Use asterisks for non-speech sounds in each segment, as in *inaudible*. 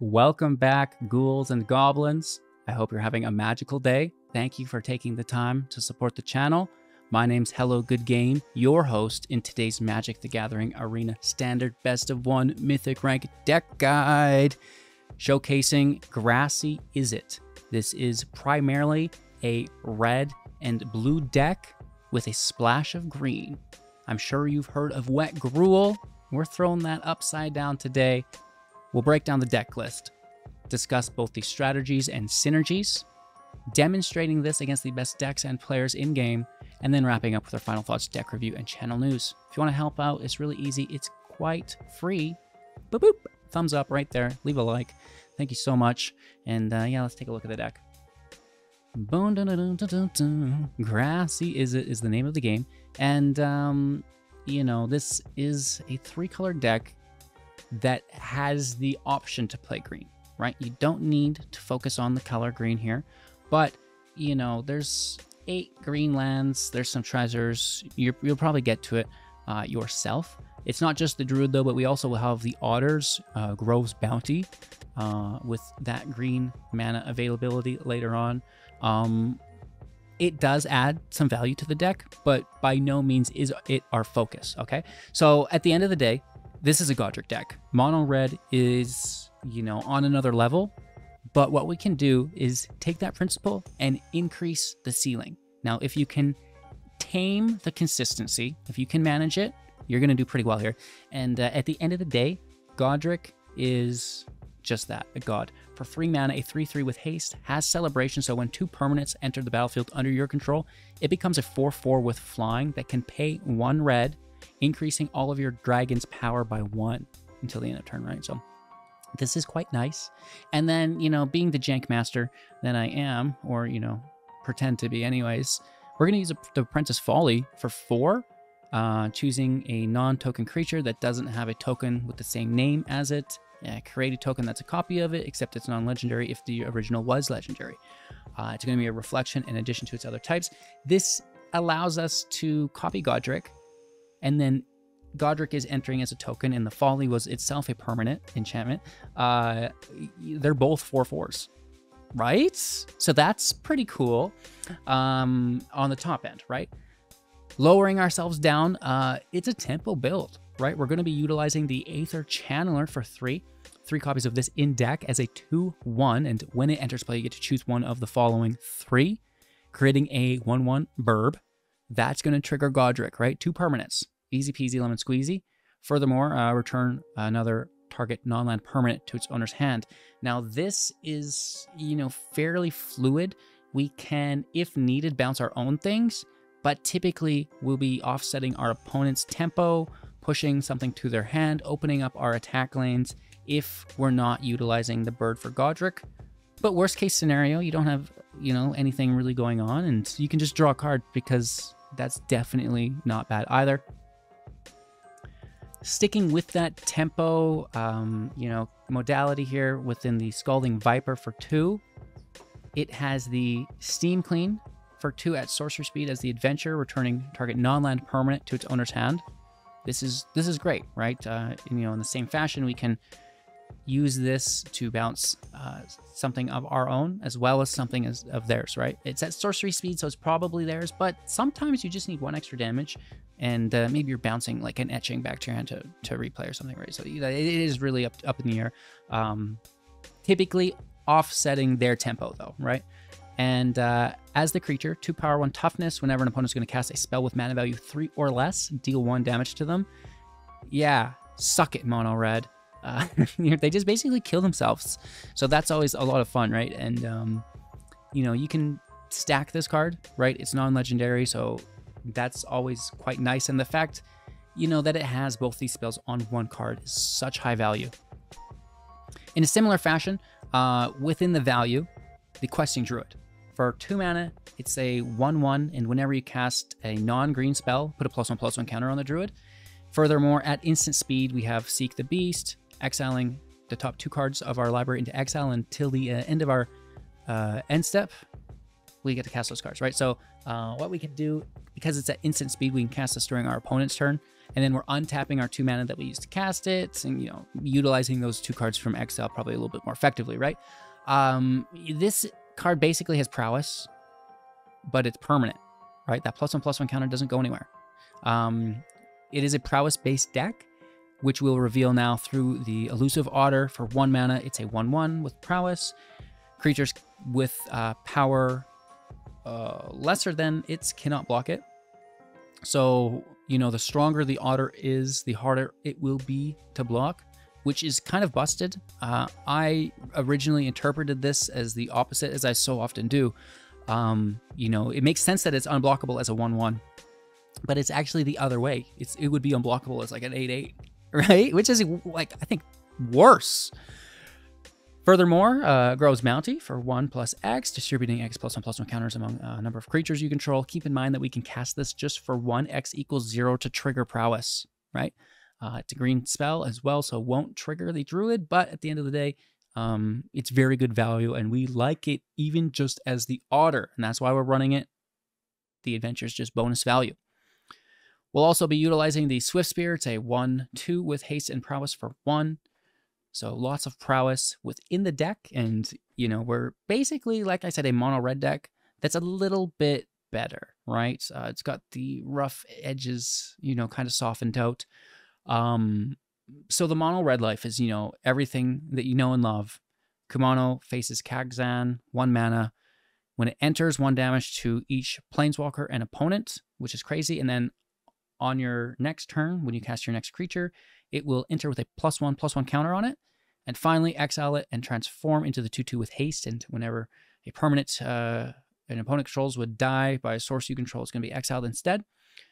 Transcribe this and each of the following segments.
Welcome back, ghouls and goblins. I hope you're having a magical day. Thank you for taking the time to support the channel. My name's Hello Good Game, your host in today's Magic the Gathering Arena Standard Best of One Mythic Rank Deck Guide, showcasing Grassy Izzet. This is primarily a red and blue deck with a splash of green. I'm sure you've heard of Wet Gruel. We're throwing that upside down today We'll break down the deck list, discuss both the strategies and synergies, demonstrating this against the best decks and players in game, and then wrapping up with our final thoughts, deck review, and channel news. If you want to help out, it's really easy. It's quite free. Boop boop. Thumbs up right there. Leave a like. Thank you so much. And uh, yeah, let's take a look at the deck. Grassy Izzet is the name of the game, and um, you know this is a three-colored deck that has the option to play green, right? You don't need to focus on the color green here, but you know, there's eight green lands, there's some treasures. you will probably get to it uh, yourself. It's not just the Druid though, but we also will have the Otters, uh, Grove's Bounty, uh, with that green mana availability later on. Um, it does add some value to the deck, but by no means is it our focus, okay? So at the end of the day, this is a Goddric deck. Mono red is, you know, on another level. But what we can do is take that principle and increase the ceiling. Now, if you can tame the consistency, if you can manage it, you're going to do pretty well here. And uh, at the end of the day, Goddric is just that, a god. For 3 mana, a 3-3 with haste has celebration, so when two permanents enter the battlefield under your control, it becomes a 4-4 with flying that can pay 1 red increasing all of your dragon's power by one until the end of turn, right? So this is quite nice. And then, you know, being the jank master that I am, or, you know, pretend to be anyways, we're going to use the Apprentice Folly for four, uh, choosing a non-token creature that doesn't have a token with the same name as it. Yeah, create a token that's a copy of it, except it's non-legendary if the original was legendary. Uh, it's going to be a reflection in addition to its other types. This allows us to copy Goddric, and then Goddric is entering as a token, and the Folly was itself a permanent enchantment. Uh, they're both four fours, right? So that's pretty cool. Um, on the top end, right? Lowering ourselves down, uh, it's a tempo build, right? We're going to be utilizing the Aether Channeler for three, three copies of this in deck as a two-one, and when it enters play, you get to choose one of the following three, creating a one-one burb. That's going to trigger Goddric, right? Two permanents. Easy peasy lemon squeezy. Furthermore, uh, return another target non-land permanent to its owner's hand. Now this is, you know, fairly fluid. We can, if needed, bounce our own things, but typically we'll be offsetting our opponent's tempo, pushing something to their hand, opening up our attack lanes if we're not utilizing the bird for Goddric. But worst case scenario, you don't have, you know, anything really going on and you can just draw a card because that's definitely not bad either. Sticking with that tempo, um, you know, modality here within the Scalding Viper for two, it has the Steam Clean for two at sorcery speed as the adventure, returning target non-land permanent to its owner's hand. This is this is great, right? Uh, you know, in the same fashion, we can use this to bounce uh, something of our own as well as something as, of theirs, right? It's at sorcery speed, so it's probably theirs, but sometimes you just need one extra damage and uh, maybe you're bouncing like an etching back to your hand to, to replay or something, right? So it is really up, up in the air. Um, typically offsetting their tempo though, right? And uh, as the creature, two power, one toughness. Whenever an opponent is going to cast a spell with mana value three or less, deal one damage to them. Yeah, suck it, mono red. Uh, *laughs* they just basically kill themselves. So that's always a lot of fun, right? And, um, you know, you can stack this card, right? It's non-legendary, so that's always quite nice. And the fact, you know, that it has both these spells on one card is such high value. In a similar fashion, uh, within the value, the Questing Druid. For two mana, it's a 1-1, and whenever you cast a non-green spell, put a plus one plus one counter on the Druid. Furthermore, at instant speed, we have Seek the Beast, exiling the top two cards of our library into exile until the uh, end of our uh, end step. We get to cast those cards, right? So uh, what we can do, because it's at instant speed, we can cast this during our opponent's turn. And then we're untapping our two mana that we used to cast it and, you know, utilizing those two cards from exile probably a little bit more effectively, right? Um, this card basically has prowess, but it's permanent, right? That plus one plus one counter doesn't go anywhere. Um, it is a prowess based deck, which we'll reveal now through the elusive otter for one mana. It's a 1 1 with prowess. Creatures with uh, power uh, lesser than its cannot block it. So, you know, the stronger the otter is, the harder it will be to block, which is kind of busted. Uh, I originally interpreted this as the opposite, as I so often do. Um, you know, it makes sense that it's unblockable as a 1 1, but it's actually the other way. It's It would be unblockable as like an 8 8, *laughs* right? Which is like, I think, worse. Furthermore, uh, Grove's Bounty for 1 plus X, distributing X plus 1 plus 1 counters among a number of creatures you control. Keep in mind that we can cast this just for 1 X equals 0 to trigger prowess, right? Uh, it's a green spell as well, so won't trigger the Druid, but at the end of the day, um, it's very good value, and we like it even just as the Otter, and that's why we're running it. The adventure is just bonus value. We'll also be utilizing the Swiftspear. It's a 1 2 with haste and prowess for 1. So lots of prowess within the deck. And, you know, we're basically, like I said, a mono red deck that's a little bit better, right? Uh, it's got the rough edges, you know, kind of softened out. Um, so the mono red life is, you know, everything that you know and love. Kumano faces Kakkazan, one mana. When it enters, one damage to each planeswalker and opponent, which is crazy. And then on your next turn, when you cast your next creature, it will enter with a plus one, plus one counter on it. And finally, exile it and transform into the 2 2 with haste. And whenever a permanent uh, an opponent controls would die by a source you control, it's going to be exiled instead,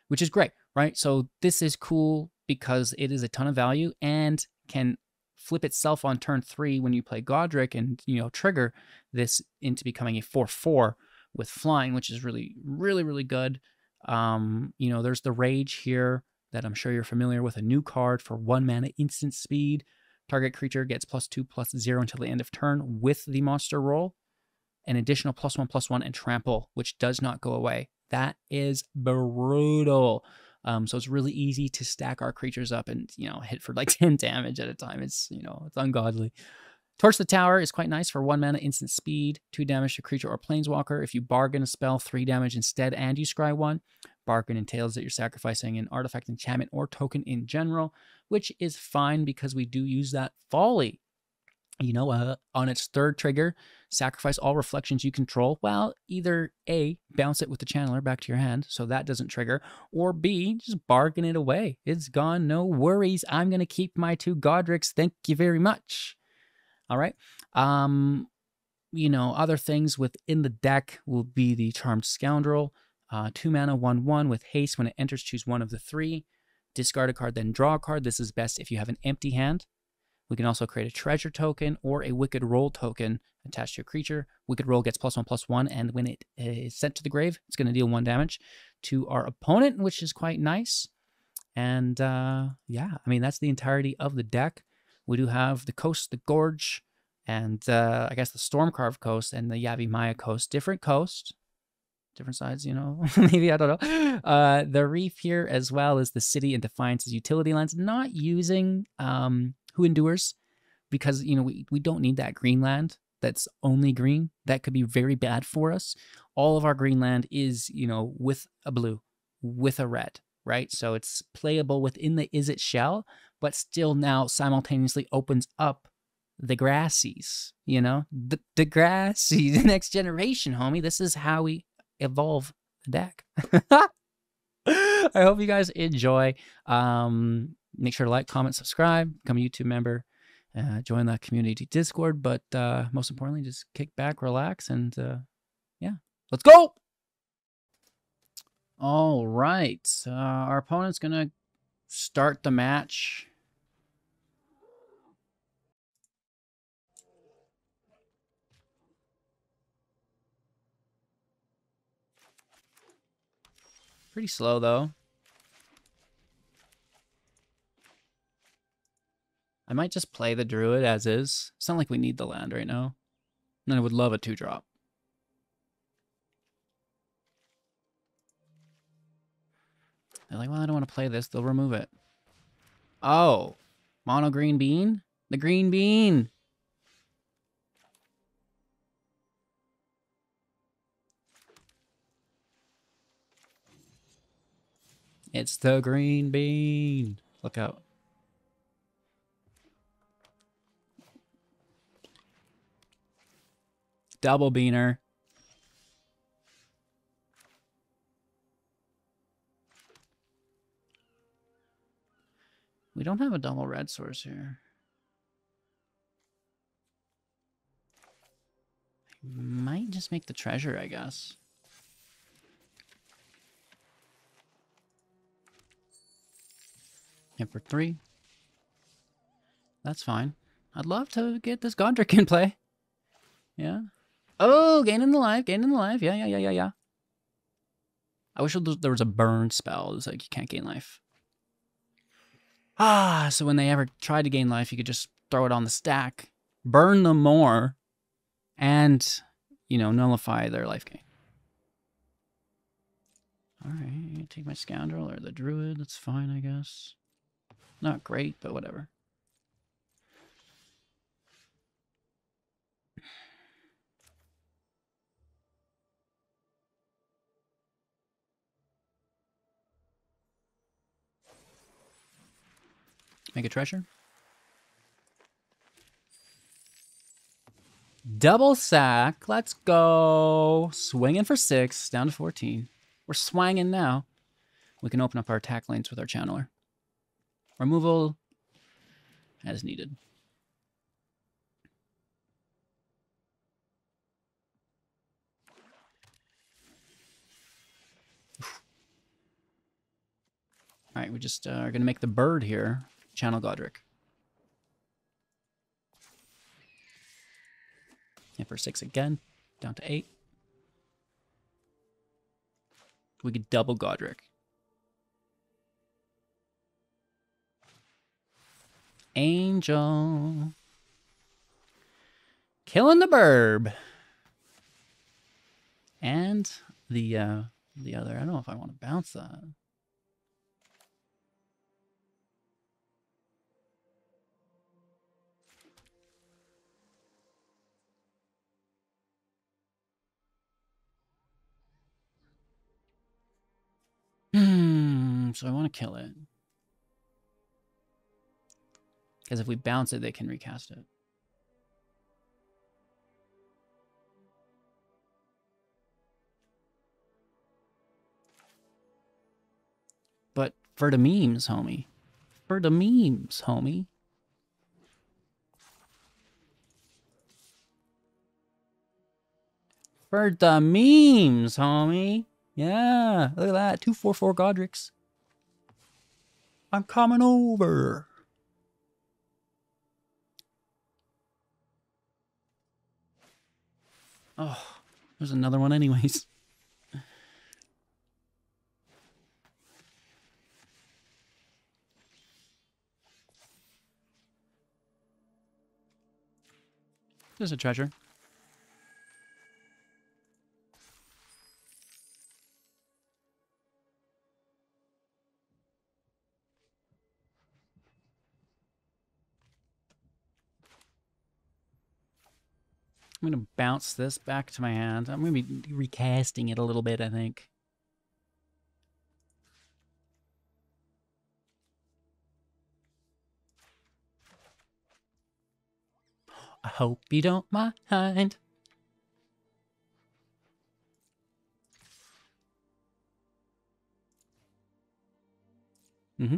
which is great, right? So this is cool because it is a ton of value and can flip itself on turn three when you play Goddric and, you know, trigger this into becoming a 4 4 with flying, which is really, really, really good. Um, you know, there's the Rage here that I'm sure you're familiar with, a new card for one mana instant speed. Target creature gets plus two, plus zero until the end of turn with the Monster Role. An additional plus one, plus one, and trample, which does not go away. That is brutal. Um, so it's really easy to stack our creatures up and, you know, hit for like *laughs* 10 damage at a time. It's, you know, it's ungodly. Torch the Tower is quite nice for one mana instant speed, two damage to creature or planeswalker. If you bargain a spell, three damage instead, and you scry one. Bargain entails that you're sacrificing an artifact, enchantment, or token in general, which is fine because we do use that folly. You know, uh, on its third trigger, sacrifice all reflections you control. Well, either A, bounce it with the channeler back to your hand so that doesn't trigger, or B, just bargain it away. It's gone, no worries. I'm going to keep my two Goddrics. Thank you very much. All right. Um, you know, other things within the deck will be the Charmed Scoundrel, uh, two mana, one one with haste. When it enters, choose one of the three. Discard a card, then draw a card. This is best if you have an empty hand. We can also create a treasure token or a Wicked Role token attached to your creature. Wicked Role gets plus one plus one, and when it is sent to the grave, it's going to deal one damage to our opponent, which is quite nice. And uh, yeah, I mean that's the entirety of the deck. We do have the coast, the gorge, and uh, I guess the Stormcarved Coast and the Yavimaya coast. Different coast, different sides, you know. *laughs* Maybe I don't know. Uh, the reef here, as well as the city and Defiance's utility lands, not using um, Who Endures because you know we, we don't need that green land that's only green. That could be very bad for us. All of our green land is you know with a blue, with a red, right? So it's playable within the Izzet shell, but still now simultaneously opens up the grassies, you know, the, the grassy, *laughs* the next generation, homie. This is how we evolve the deck. *laughs* I hope you guys enjoy. Um, make sure to like, comment, subscribe, become a YouTube member, uh, join the community Discord. But uh, most importantly, just kick back, relax, and uh, yeah, let's go. All right, uh, our opponent's gonna start the match Pretty slow, though. I might just play the Druid as is. It's not like we need the land right now. And I would love a 2-drop. They're like, well, I don't want to play this. They'll remove it. Oh, mono green bean? The green bean. It's the green bean. Look out. Double beaner. We don't have a double red source here. Might just make the treasure, I guess. And for three. That's fine. I'd love to get this Goddric in play. Yeah. Oh, gaining the life, gaining the life. Yeah, yeah, yeah, yeah, yeah. I wish there was a burn spell. It's like you can't gain life. Ah, so when they ever tried to gain life, you could just throw it on the stack, burn them more, and, you know, nullify their life gain. Alright, take my scoundrel or the druid. That's fine, I guess. Not great, but whatever. Make a treasure. Double sack. Let's go. Swinging for six. Down to 14. We're swanging now. We can open up our attack lanes with our channeler. Removal as needed. All right, we just uh, are going to make the bird here Channel Goddric. And for six again, down to eight. We could double Goddric. Angel. Killing the burb. And the uh the other, I don't know if I want to bounce that. Hmm, so I want to kill it. Because if we bounce it, they can recast it. But for the memes, homie. For the memes, homie. For the memes, homie. Yeah, look at that. 244 Goddric's. I'm coming over. Oh, there's another one anyways. *laughs* There's a treasure. I'm going to bounce this back to my hand. I'm going to be recasting it a little bit, I think. I hope you don't mind. Mm-hmm.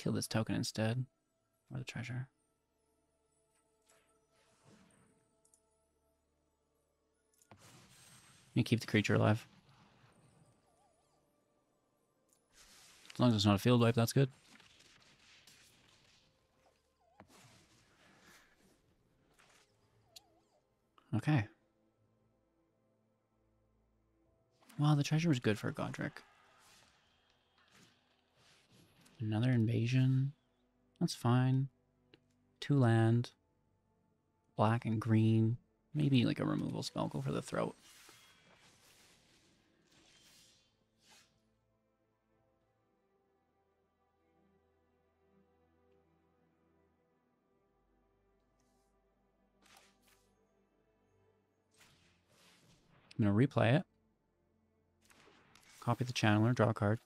Kill this token instead. Or the treasure. You keep the creature alive. As long as it's not a field wipe, that's good. Okay. Well, the treasure was good for Goddric. Another invasion. That's fine. Two land. Black and green. Maybe like a removal spell. Go for the throat. I'm going to replay it. Copy the channeler, draw a card.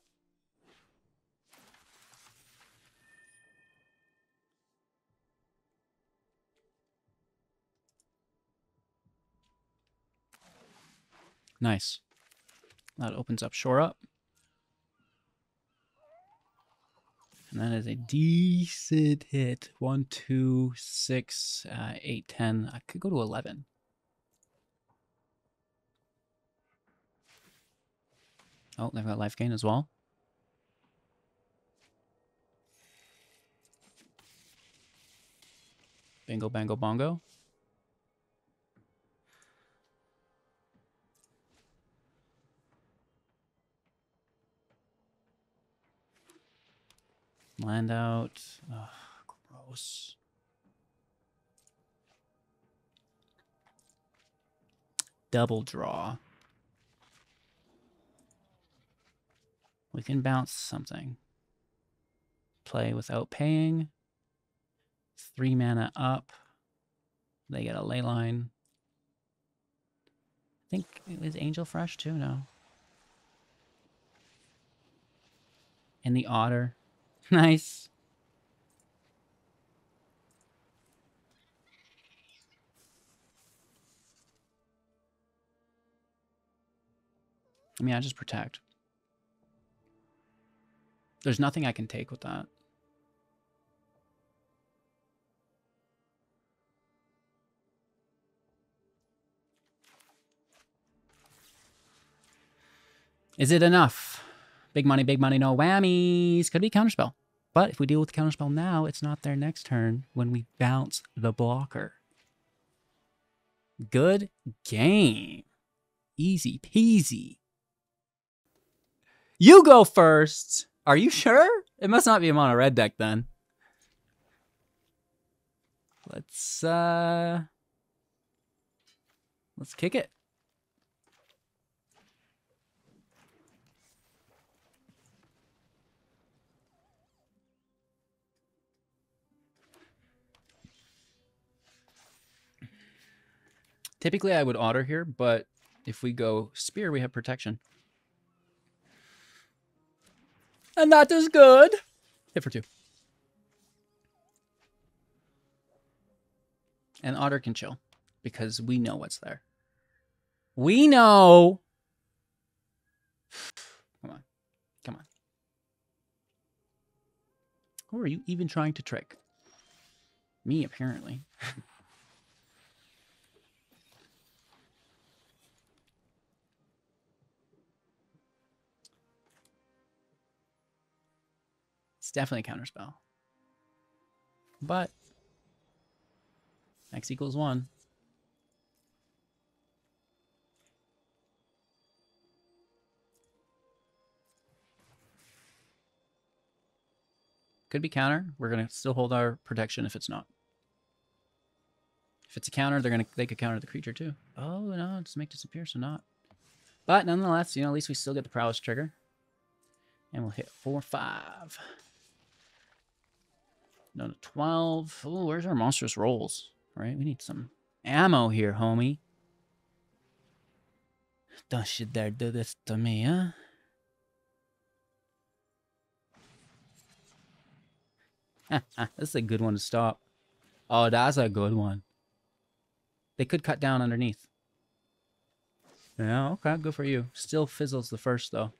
Nice. That opens up shore up. And that is a decent hit. One, two, six, uh, eight, ten. I could go to 11. Oh, they've got life gain as well. Bingo, bango, bongo. Land out. Ugh, gross. Double draw. We can bounce something. Play without paying. Three mana up. They get a ley line. I think it was Angel Fresh too, no. And the otter. *laughs* nice. I mean, I just protect. There's nothing I can take with that. Is it enough? Big money, big money, no whammies. Could be counterspell. But if we deal with the counterspell now, it's not their next turn when we bounce the blocker. Good game. Easy peasy. You go first. Are you sure? It must not be him on a mono red deck then. Let's uh let's kick it. Typically I would otter here, but if we go spear, we have protection. And that is good. Hit for two. And Otter can chill because we know what's there. We know. Come on. Come on. Who are you even trying to trick? Me, apparently. *laughs* definitely a counterspell. But x equals 1. Could be counter. We're going to still hold our protection if it's not. If it's a counter, they're gonna they could counter the creature too. Oh no, just make disappear, so not. But nonetheless, you know, at least we still get the prowess trigger. And we'll hit four five. No, 12. Oh, where's our monstrous rolls? Right, we need some ammo here, homie. Don't you dare do this to me, huh? *laughs* that's a good one to stop. Oh, that's a good one. They could cut down underneath. Yeah, okay, good for you. Still fizzles the first, though.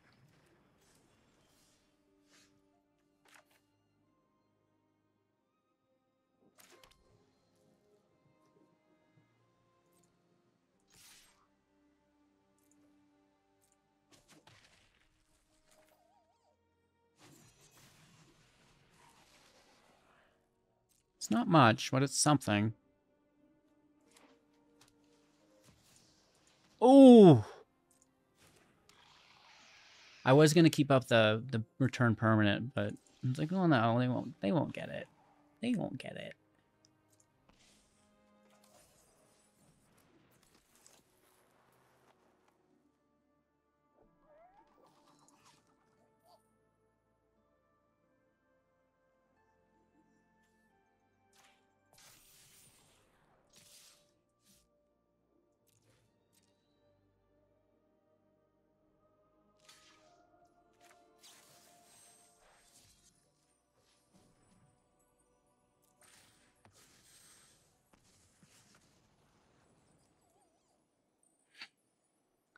Not much, but it's something. Oh! I was gonna keep up the the return permanent, but I was like, oh no, they won't. They won't get it. They won't get it.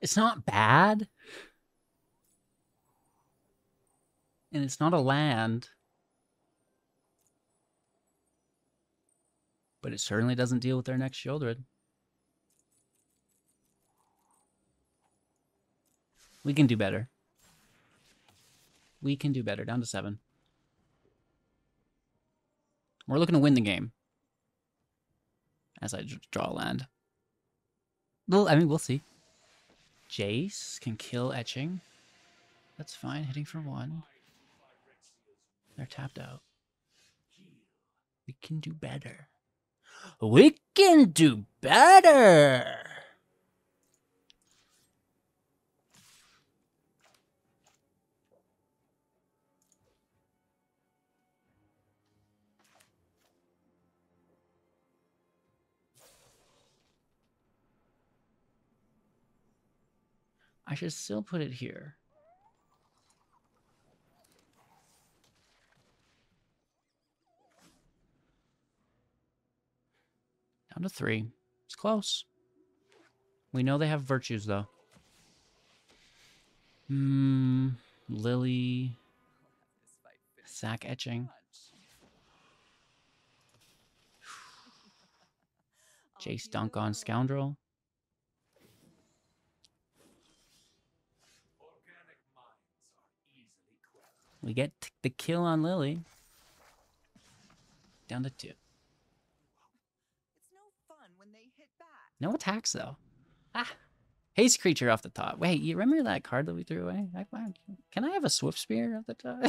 It's not bad. And it's not a land. But it certainly doesn't deal with their next Sheoldred. We can do better. We can do better. Down to seven. We're looking to win the game. As I draw land. Well, I mean, we'll see. Jace can kill Etching. That's fine. Hitting for one. They're tapped out. We can do better. We can do better! I should still put it here. Down to three. It's close. We know they have virtues, though. Hmm. Lily. Sack etching. *sighs* Jace dunk on Scoundrel. We get the kill on Lily. Down to two. No attacks though. Ah, haste creature off the top. Wait, you remember that card that we threw away? I, can I have a Swiftspear off the top?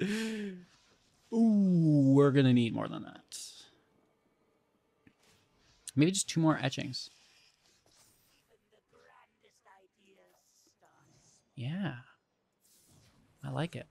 *laughs* Ooh, we're gonna need more than that. Maybe just two more etchings. Yeah. I like it.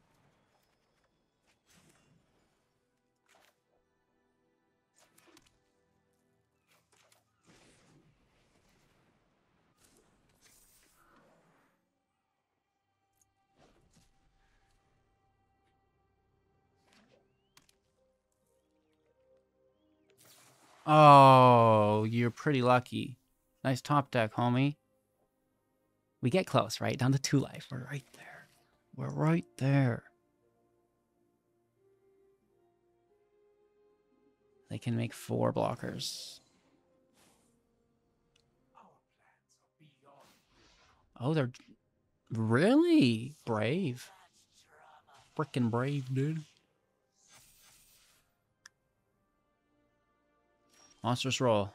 Oh, you're pretty lucky. Nice top deck, homie. We get close, right? Down to two life. We're right there. We're right there. They can make four blockers. Oh, they're really brave. Freaking brave, dude. Monstrous roll.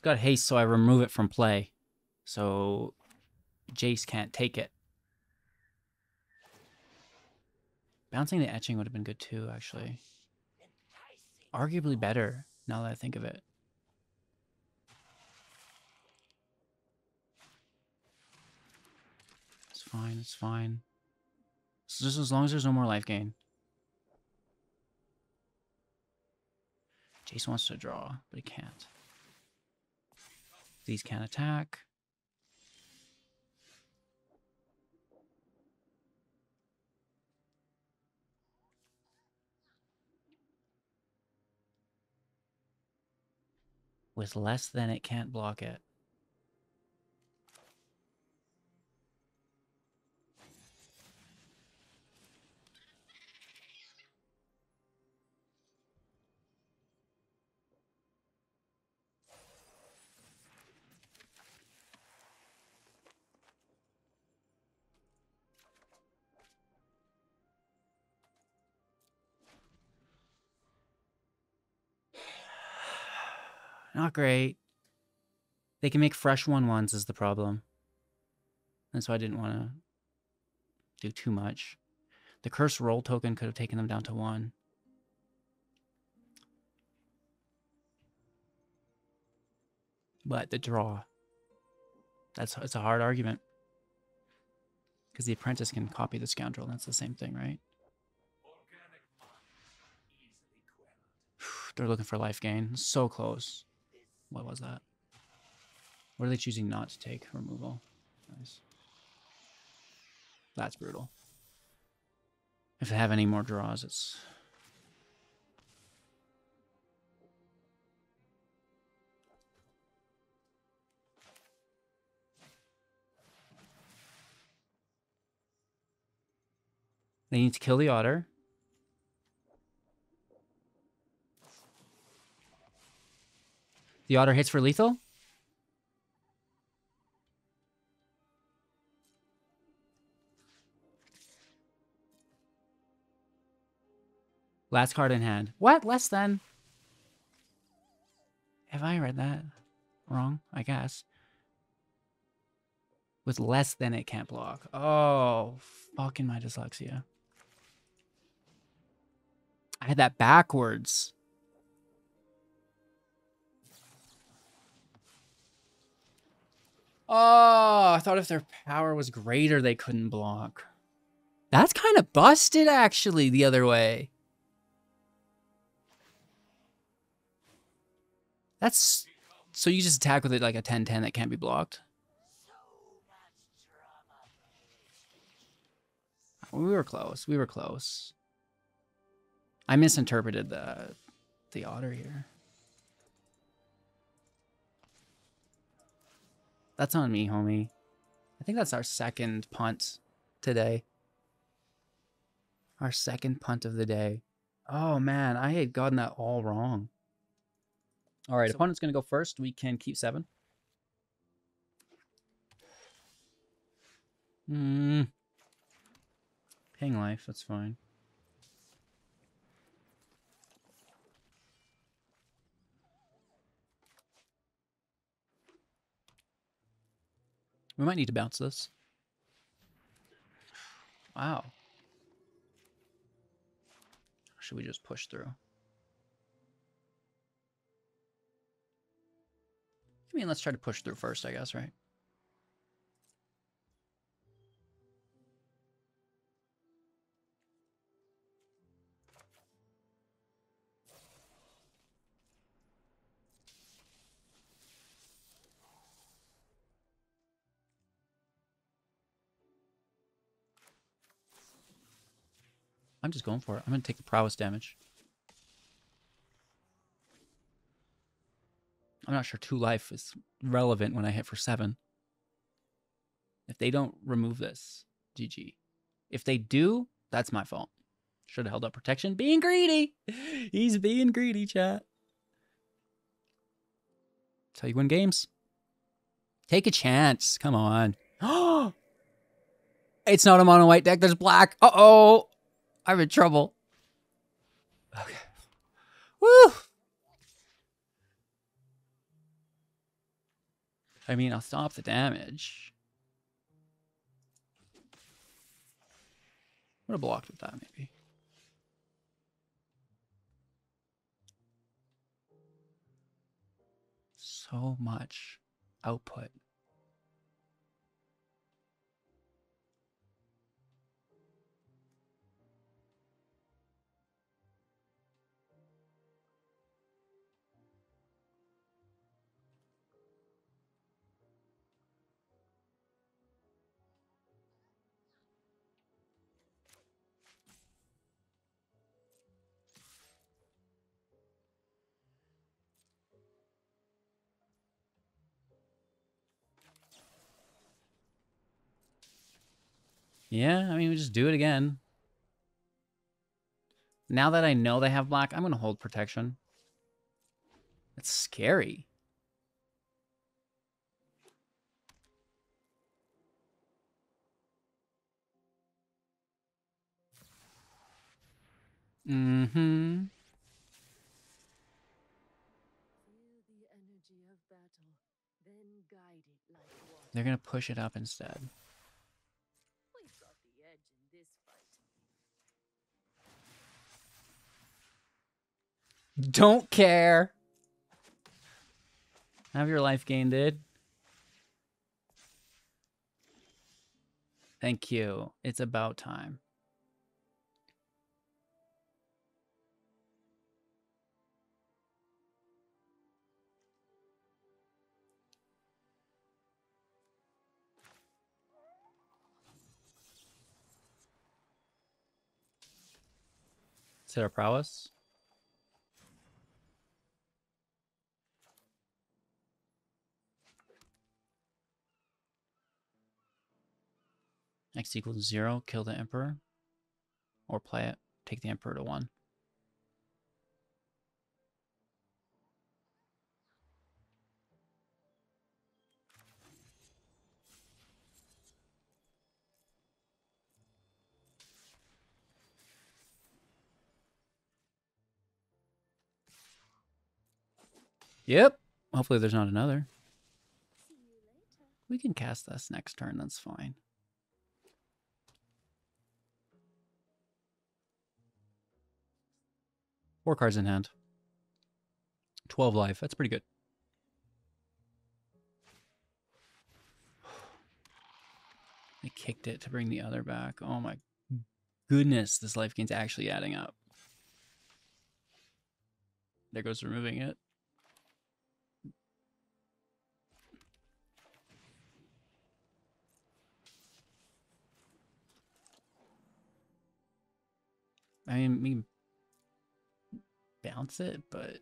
It's got haste, so I remove it from play. So Jace can't take it. Bouncing the etching would have been good too, actually. Arguably better, now that I think of it. It's fine, it's fine. So just as long as there's no more life gain. Jace wants to draw, but he can't. These can attack. With less than it can't block it. Not great. They can make fresh one ones is the problem. And so I didn't want to do too much. The curse roll token could have taken them down to one. But the draw. That's it's a hard argument. Because the apprentice can copy the scoundrel. That's the same thing, right? *sighs* They're looking for life gain. So close. What was that? What are they choosing not to take? Removal. Nice. That's brutal. If they have any more draws, it's... They need to kill the otter. The otter hits for lethal? Last card in hand. What? Less than? Have I read that wrong? I guess. With less than it can't block. Oh, fucking my dyslexia. I had that backwards. Oh, I thought if their power was greater, they couldn't block. That's kind of busted, actually, the other way. That's... So you just attack with it like a 10-10 that can't be blocked? We were close. We were close. I misinterpreted the the otter here. That's on me, homie. I think that's our second punt today. Our second punt of the day. Oh man, I had gotten that all wrong. All right, so, opponent's going to go first. We can keep seven. Hmm. Hang life, that's fine. We might need to bounce this. Wow. should we just push through? I mean, let's try to push through first, I guess, right? I'm just going for it. I'm going to take the prowess damage. I'm not sure two life is relevant when I hit for seven. If they don't remove this, GG. If they do, that's my fault. Should have held up protection. Being greedy. *laughs* He's being greedy, chat. That's how you win games. Take a chance. Come on. *gasps* it's not a mono white deck. There's black. Uh oh. I'm in trouble. Okay. Woo! I mean, I'll stop the damage. I Would have blocked with that, maybe. So much output. Yeah, I mean, we just do it again. Now that I know they have black, I'm going to hold protection. It's scary. Mm-hmm. Then guide it like water. They're gonna push it up instead. Don't care. Have your life gain, dude. Thank you. It's about time. Our prowess? X equals zero, kill the Emperor. Or play it. Take the Emperor to one. Yep. Hopefully there's not another. We can cast this next turn, that's fine. Four cards in hand. 12 life, that's pretty good. I kicked it to bring the other back. Oh my goodness, this life gain's actually adding up. There goes removing it. I mean, bounce it, but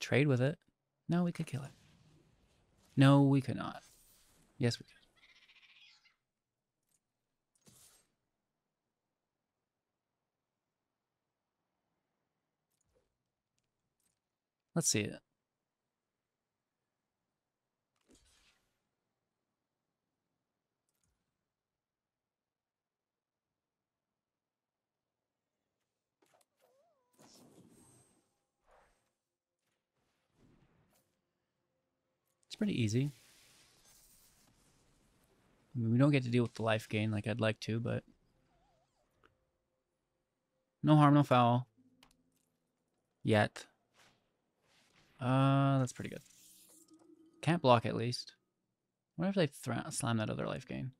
trade with it. No, we could kill it. No, we could not. Yes, we could. Let's see it. Pretty easy. I mean, we don't get to deal with the life gain like I'd like to, but no harm, no foul. Yet. Uh, that's pretty good. Can't block at least. What if they slam that other life gain?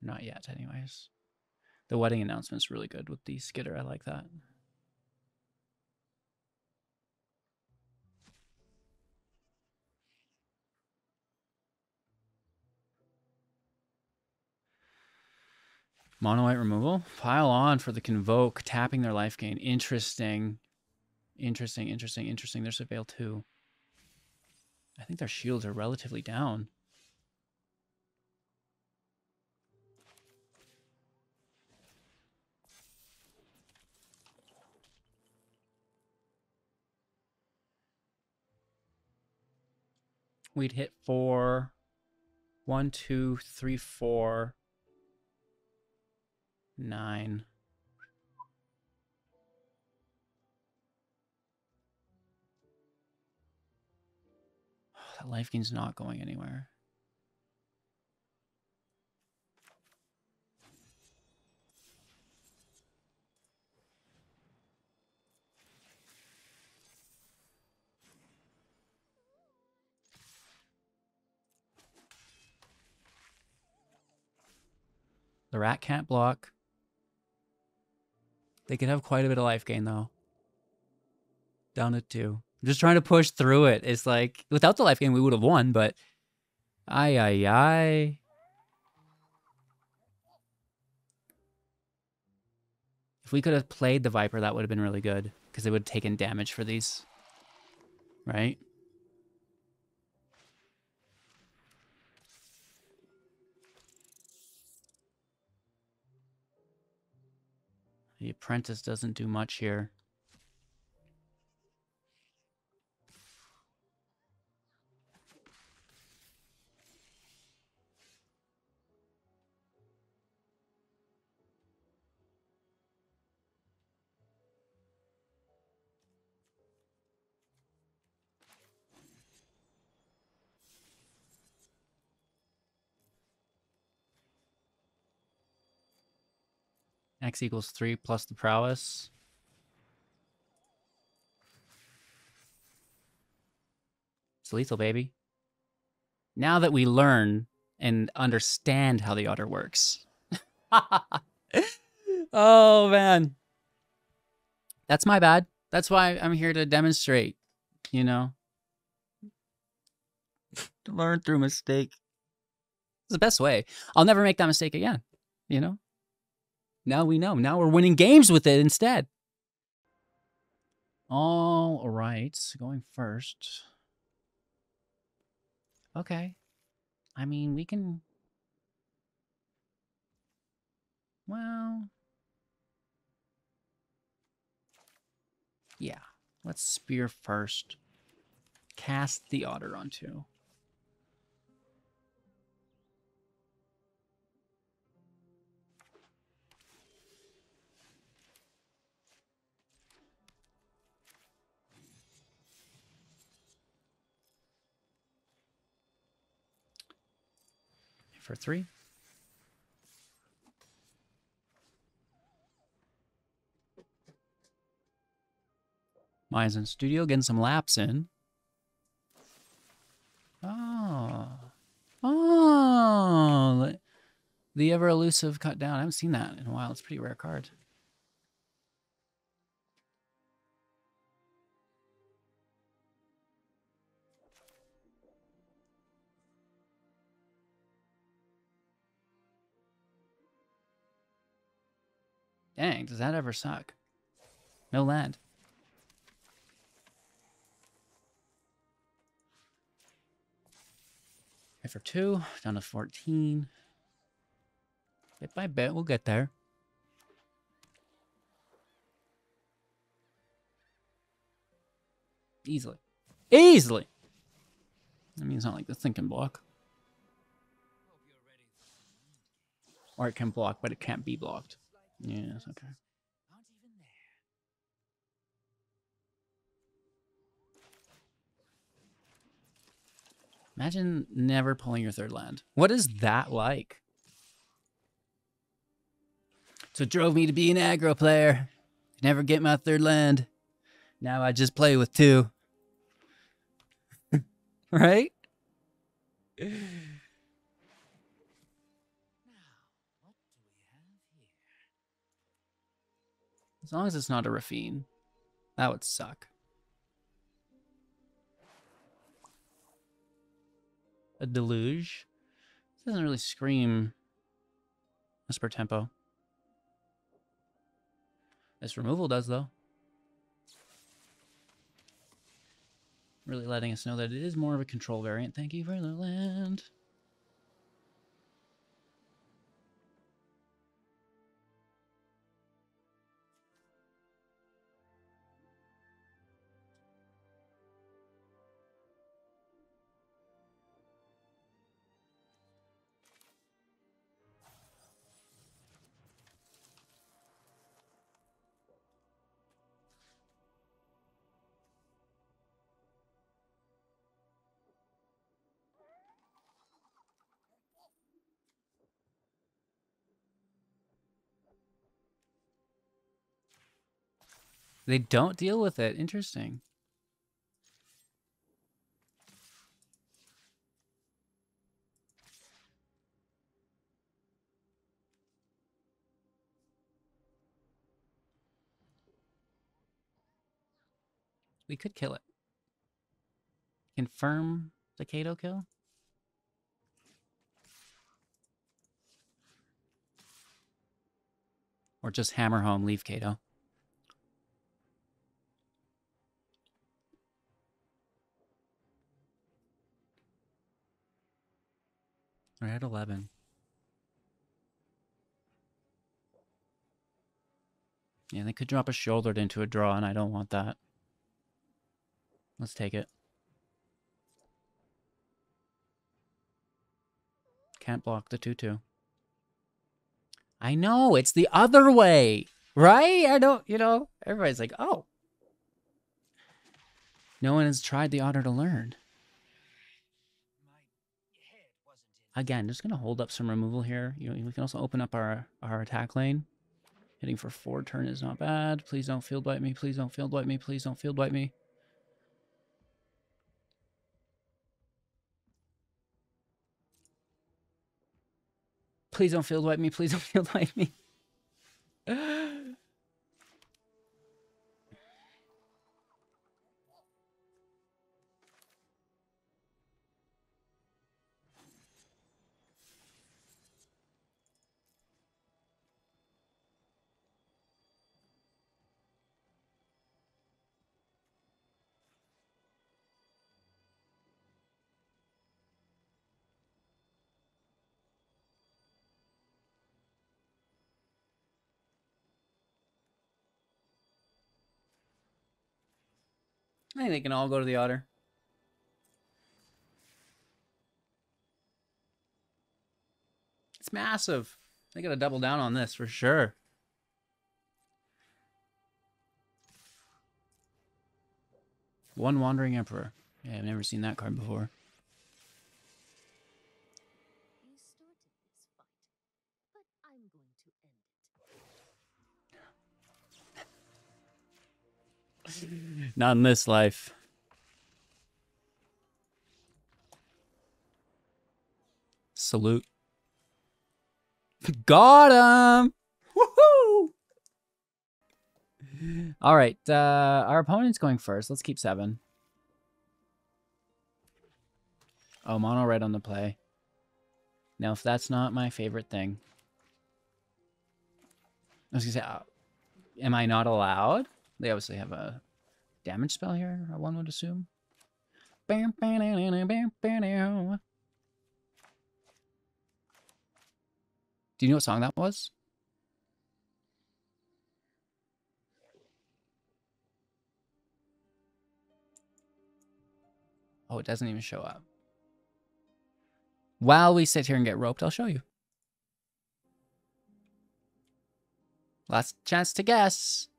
Not yet, anyways. The wedding announcement's really good with the skitter. I like that. Mono white removal. Pile on for the convoke, tapping their life gain. Interesting. Interesting, interesting, interesting. There's a veil too. I think their shields are relatively down. We'd hit four. One, two, three, four. Nine. *sighs* that life gain's not going anywhere. The rat can't block. They could have quite a bit of life gain though. Down to two. I'm just trying to push through it. It's like without the life gain we would have won, but ay ay ay. If we could have played the Viper, that would have been really good. Because they would have taken damage for these. Right? The apprentice doesn't do much here. X equals 3 plus the prowess. It's lethal, baby. Now that we learn and understand how the otter works. *laughs* oh, man. That's my bad. That's why I'm here to demonstrate, you know? *laughs* to learn through mistake. It's the best way. I'll never make that mistake again, you know? Now we know. Now we're winning games with it instead. All right. Going first. Okay. I mean, we can. Well. Yeah. Let's spear first. Cast the otter onto. For three. Maya's in studio, getting some laps in. Oh. Oh. The ever elusive cut down. I haven't seen that in a while. It's a pretty rare card. Dang, does that ever suck? No land. Okay, for two, down to 14. Bit by bit, we'll get there. Easily. Easily! I mean, it's not like the thinking block. Or it can block, but it can't be blocked. Yes, okay. Imagine never pulling your third land. What is that like? So it drove me to be an aggro player. Never get my third land. Now I just play with two. *laughs* right? *laughs* As long as it's not a Raffine. That would suck. A deluge. This doesn't really scream Esper tempo. This removal does though. Really letting us know that it is more of a control variant. Thank you for the land. They don't deal with it. Interesting. We could kill it. Confirm the Kaito kill? Or just hammer home, leave Kaito. We're at 11. Yeah, they could drop a Sheoldred into a draw, and I don't want that. Let's take it. Can't block the 2-2. I know, it's the other way, right? I don't, you know, everybody's like, oh. No one has tried the otter to learn. Again, just going to hold up some removal here. You know, we can also open up our, our attack lane. Hitting for four turn is not bad. Please don't field wipe me. Please don't field wipe me. Please don't field wipe me. Please don't field wipe me. Please don't *laughs* field wipe me. I think they can all go to the otter. It's massive. They gotta double down on this for sure. One Wandering Emperor. Yeah, I've never seen that card before. Not in this life. Salute. Got him! Woohoo! All right, uh, our opponent's going first. Let's keep seven. Oh, mono red on the play. Now, if that's not my favorite thing, I was gonna say, uh, am I not allowed? They obviously have a damage spell here, one would assume. Do you know what song that was? Oh, it doesn't even show up. While we sit here and get roped, I'll show you. Last chance to guess.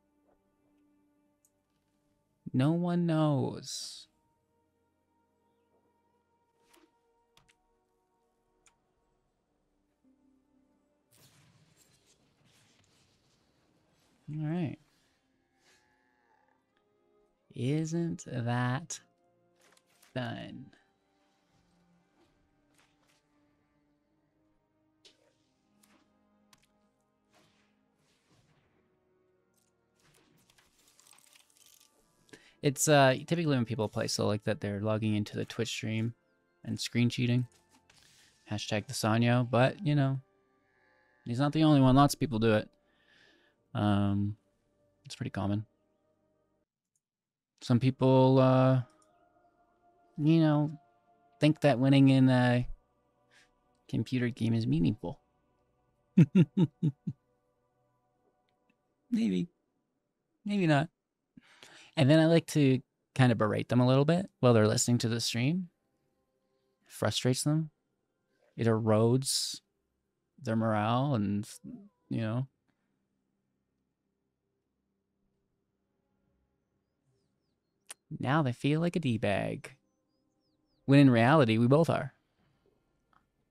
No one knows. All right. Isn't that done? It's uh typically when people play so like that they're logging into the Twitch stream and screen cheating. Hashtag the Sanyo, but you know, he's not the only one. Lots of people do it. Um, it's pretty common. Some people, uh, you know, think that winning in a computer game is meaningful. *laughs* Maybe. Maybe not. And then I like to kind of berate them a little bit while they're listening to the stream. It frustrates them. It erodes their morale and, you know, now they feel like a D-bag. When in reality, we both are.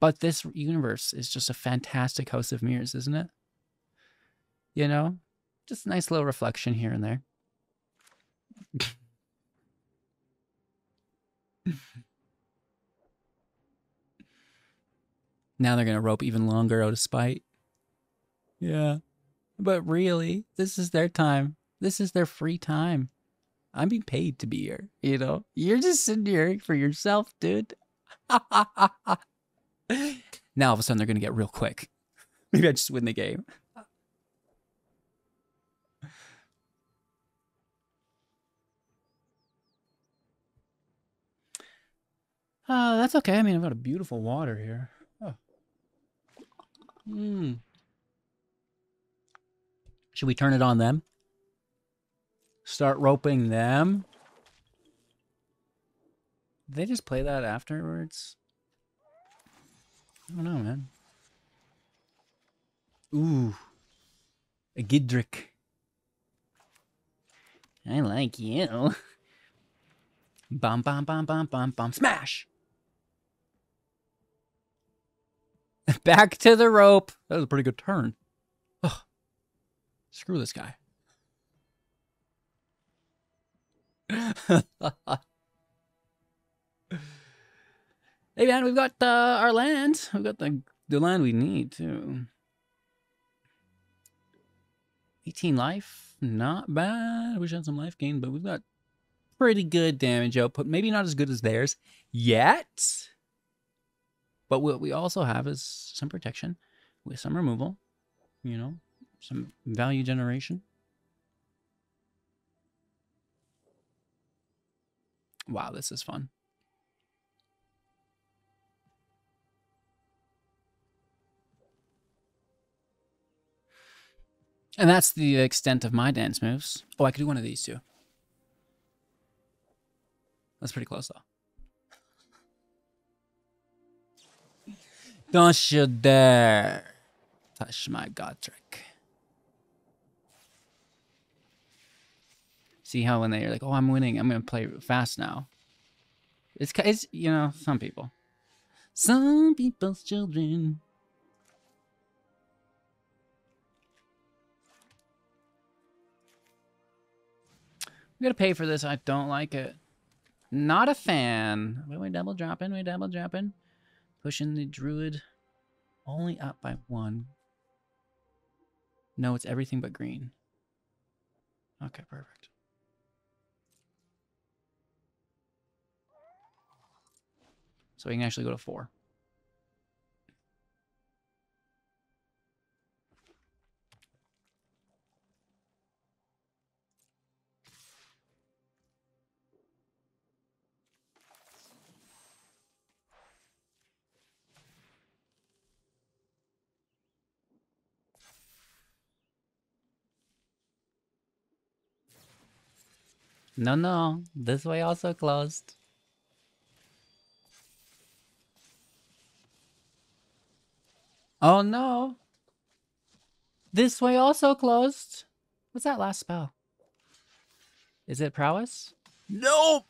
But this universe is just a fantastic house of mirrors, isn't it? You know? Just a nice little reflection here and there. Now they're going to rope even longer oh, out of spite. Yeah. But really, this is their time. This is their free time. I'm being paid to be here, you know? You're just sitting here for yourself, dude. *laughs* now all of a sudden they're going to get real quick. *laughs* Maybe I just win the game. Uh, that's okay. I mean, I've got a beautiful water here. Oh. Hmm. Should we turn it on them? Start roping them? Did they just play that afterwards? I don't know, man. Ooh. A Goddric. I like you. *laughs* Bum, bum, bum, bum, bum, bum. Smash! Back to the rope. That was a pretty good turn. Oh. Screw this guy. *laughs* hey man, we've got uh, our land. We've got the the land we need too. 18 life, not bad. Wish I had some life gain, but we've got pretty good damage output. Maybe not as good as theirs yet. But what we also have is some protection with some removal, you know, some value generation. Wow, this is fun. And that's the extent of my dance moves. Oh, I could do one of these too. That's pretty close though. Don't you dare touch my Goddric. See how when they're like, "Oh, I'm winning. I'm gonna play fast now." It's it's you know some people, some people's children. We gotta pay for this. I don't like it. Not a fan. Wait, wait, double dropping. We double dropping. Pushing the druid only up by one. No, it's everything but green. Okay, perfect. So we can actually go to four. No, no. This way also closed. Oh no. This way also closed. What's that last spell? Is it prowess? Nope.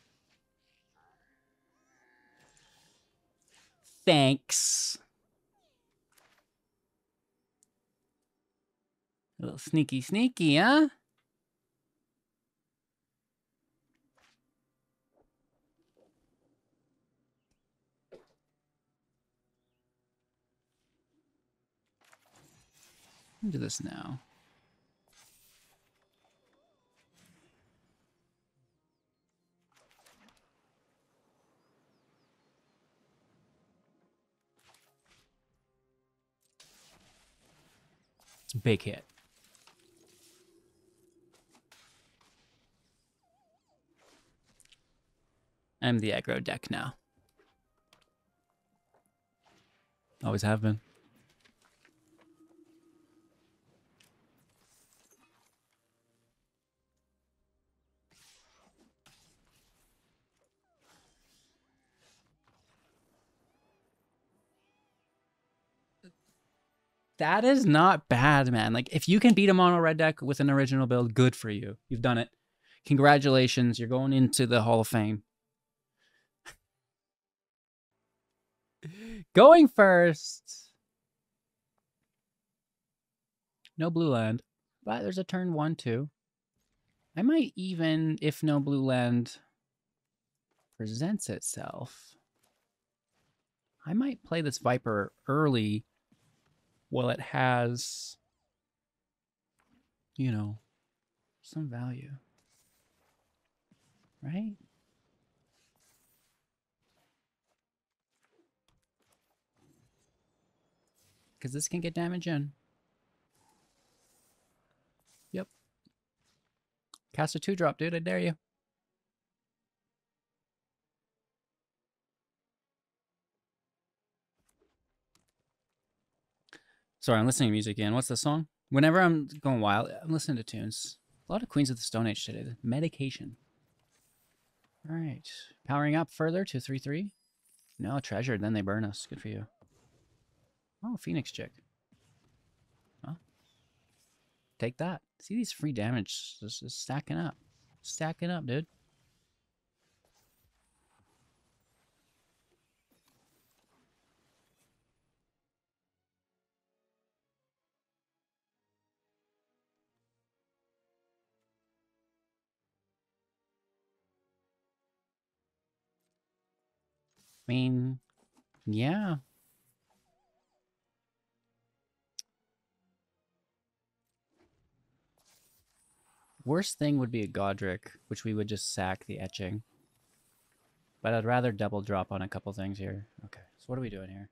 Thanks. A little sneaky sneaky, huh? Do this now. Big hit. I'm the aggro deck now. Always have been. That is not bad, man. Like if you can beat a mono red deck with an original build, good for you. You've done it. Congratulations. You're going into the Hall of Fame. *laughs* going first. No blue land. But there's a turn one, too. I might even, if no blue land presents itself, I might play this Viper early well, it has, you know, some value. Right? Because this can get damage in. Yep. Cast a two drop, dude. I dare you. Sorry, I'm listening to music again. What's the song? Whenever I'm going wild, I'm listening to tunes. A lot of Queens of the Stone Age today. Medication. All right. Powering up further to 3 3. No, treasure. Then they burn us. Good for you. Oh, Phoenix chick. Well, take that. See these free damage just, just stacking up. Stacking up, dude. Mean, yeah. Worst thing would be a Goddric, which we would just sack the etching. But I'd rather double drop on a couple things here. Okay, so what are we doing here?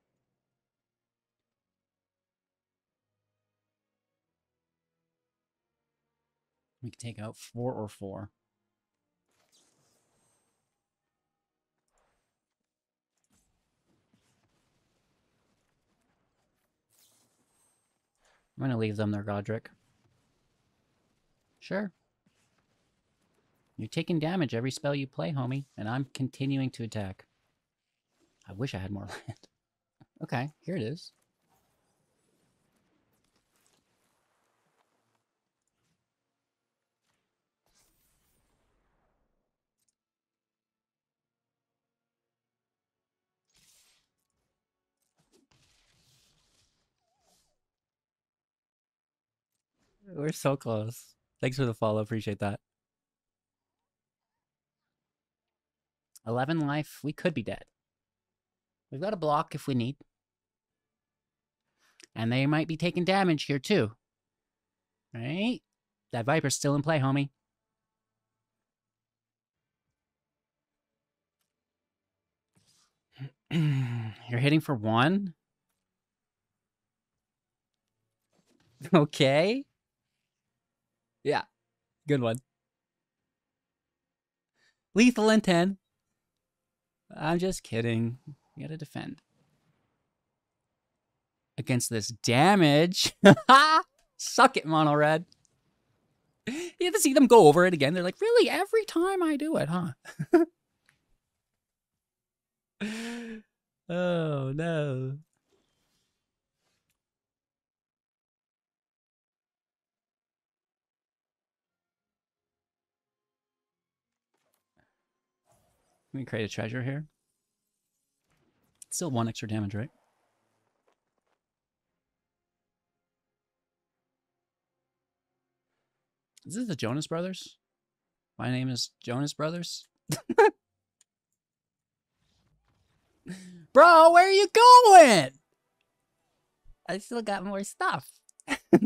We can take out four or four. I'm to leave them there, Goddric. Sure. You're taking damage every spell you play, homie, and I'm continuing to attack. I wish I had more *laughs* land. okay, here it is. We're so close. Thanks for the follow. Appreciate that. 11 life. We could be dead. We've got a block if we need. And they might be taking damage here too. Right? That Viper's still in play, homie. *clears throat* You're hitting for one? *laughs* Okay. Yeah. Good one. Lethal intent. I'm just kidding. You gotta defend. Against this damage. *laughs* Suck it, Mono Red. You have to see them go over it again. They're like, really? Every time I do it, huh? *laughs* oh, no. Let me create a treasure here. Still one extra damage, right? Is this the Jonas Brothers? My name is Jonas Brothers. *laughs* Bro, where are you going? I still got more stuff. *laughs*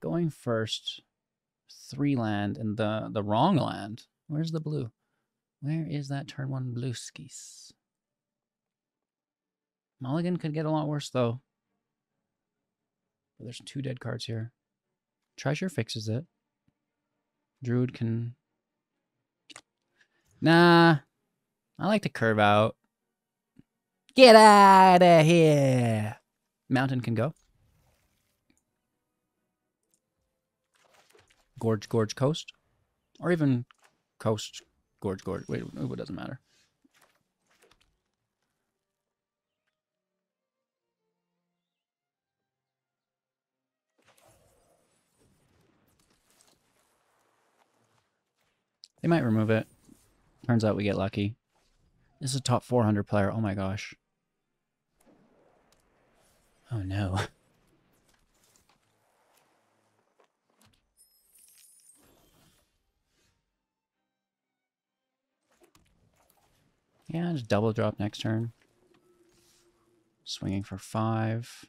going first. Three land and the the wrong land. Where's the blue? Where is that turn one blue skis? Mulligan could get a lot worse though. But there's two dead cards here. Treasure fixes it. Druid can. Nah. I like to curve out. Get out of here. Mountain can go. Gorge, Gorge, Coast. Or even Coast, Gorge, Gorge. Wait, it doesn't matter. They might remove it. Turns out we get lucky. This is a top 400 player. Oh my gosh. Oh no. *laughs* Yeah, just double drop next turn. Swinging for five.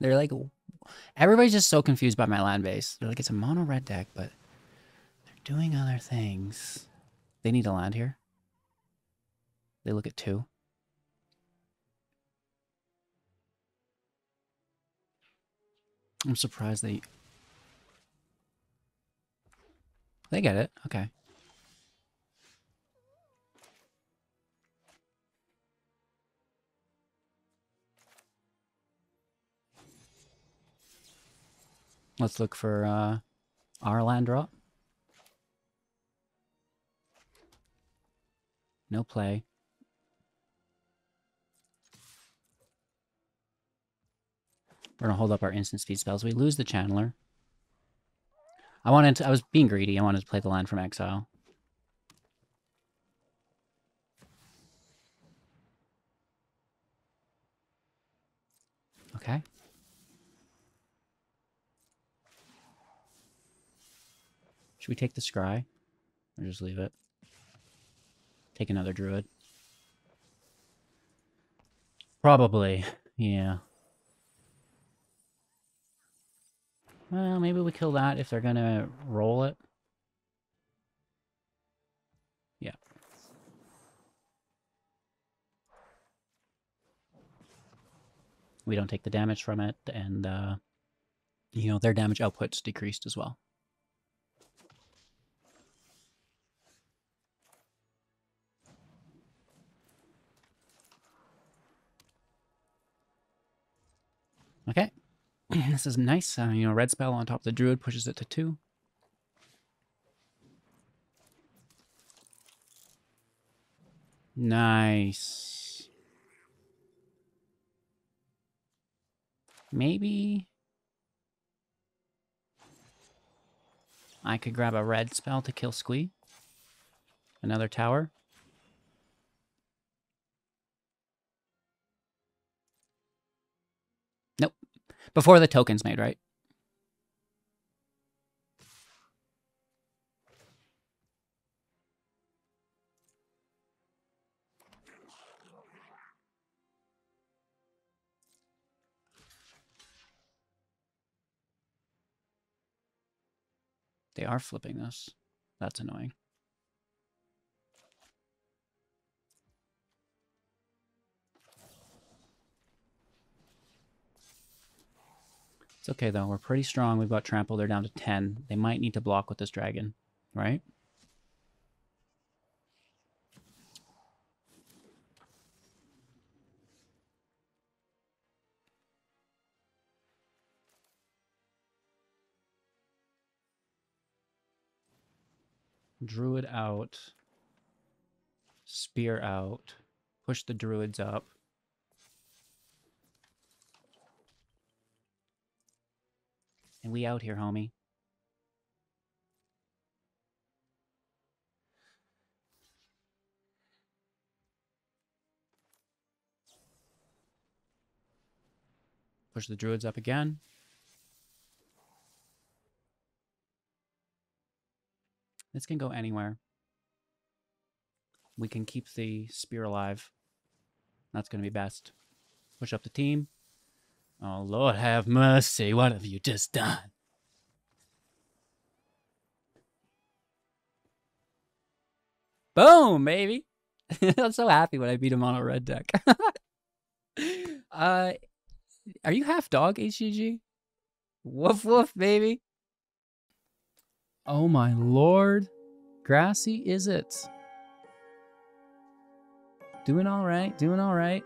They're like, everybody's just so confused by my land base. They're like, it's a mono red deck, but they're doing other things. They need a land here. They look at two. I'm surprised they... They get it. Okay. Let's look for uh, our land drop. No play. We're gonna hold up our instant speed spells. We lose the Channeler. I wanted to, I was being greedy. I wanted to play the land from exile. Okay. Should we take the scry? Or just leave it? Take another druid. Probably, yeah. Well, maybe we kill that if they're gonna roll it. Yeah. We don't take the damage from it, and, uh, you know, their damage output's decreased as well. Okay. *clears throat* this is nice. Uh, you know, red spell on top of the druid pushes it to two. Nice. Maybe I could grab a red spell to kill Squee. Another tower. Before the token's made, right? They are flipping this. That's annoying. It's okay though. We're pretty strong. We've got trample. They're down to 10. They might need to block with this dragon, right? Druid out. Spear out. Push the druids up. And we out here, homie. Push the druids up again. This can go anywhere. We can keep the spear alive. That's going to be best. Push up the team. Oh, Lord have mercy. What have you just done? Boom, baby. *laughs* I'm so happy when I beat him on a red deck. *laughs* uh, are you half dog, HGG? Woof woof, baby. Oh my lord. Grassy Izzet? Doing all right, doing all right.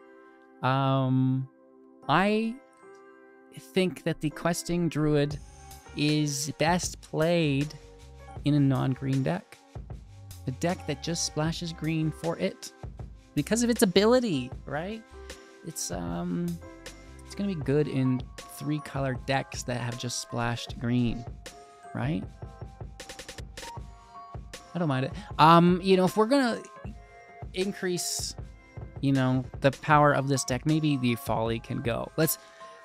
Um, I think that the questing druid is best played in a non-green deck. A deck that just splashes green for it because of its ability, right? It's um it's going to be good in three color decks that have just splashed green, right? I don't mind it. Um, you know, if we're going to increase you know, the power of this deck, maybe the folly can go. Let's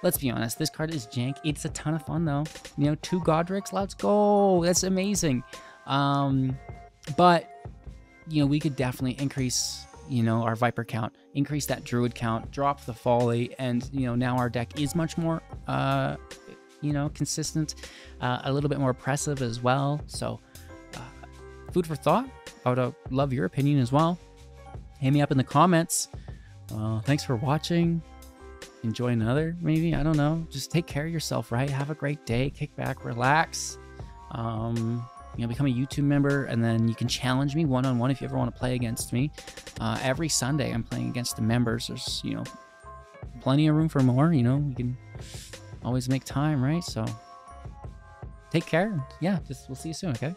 let's be honest, this card is jank. It's a ton of fun though. You know, two Goddric's, let's go. That's amazing. Um, but you know, we could definitely increase, you know, our Viper count, increase that Druid count, drop the folly, and you know, now our deck is much more uh you know, consistent, uh, a little bit more oppressive as well. So, uh, food for thought. I would uh, love your opinion as well hit me up in the comments. Uh, thanks for watching. Enjoy another, maybe. I don't know. Just take care of yourself, right? Have a great day. Kick back, relax. Um, you know, become a YouTube member, and then you can challenge me one on one if you ever want to play against me. Uh, every Sunday, I'm playing against the members. There's, you know, plenty of room for more. You know, you can always make time, right? So take care. Yeah, just we'll see you soon, okay?